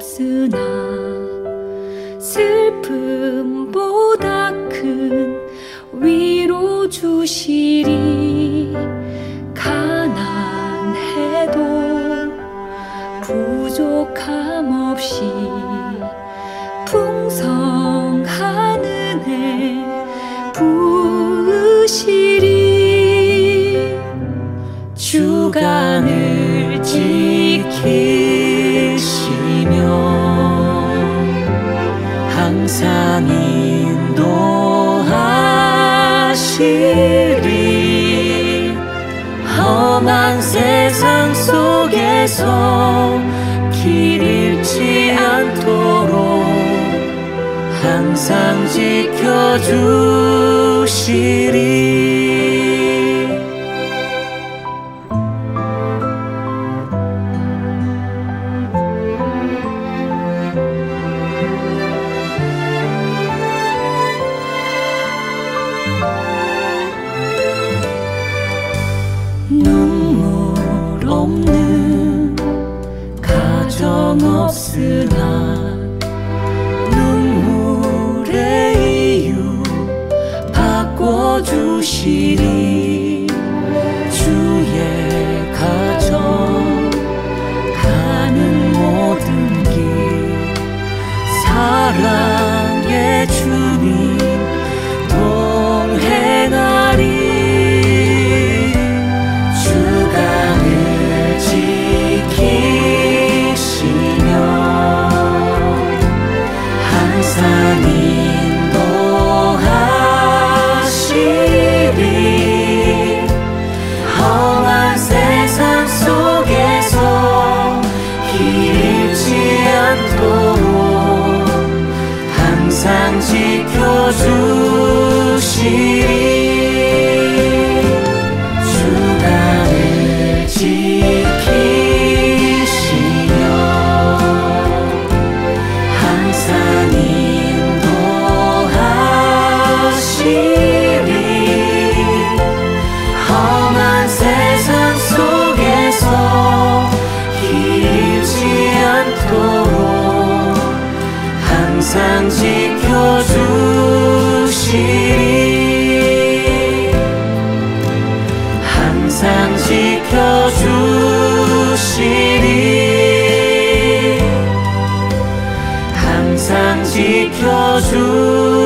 없으나 슬픔보다 큰 위로 주시리 가난해도 부족함 없이 풍성한 은혜 부으시리. 주간을 지키 항상 인도하시리. 험한 세상 속에서 길 잃지 않도록 항상 지켜주시리 바꿔주시리. 주의 가정 가는 모든 길. 사랑의 주님 동행하리. 주간을 지키시며 항상 인 항상 지 지켜주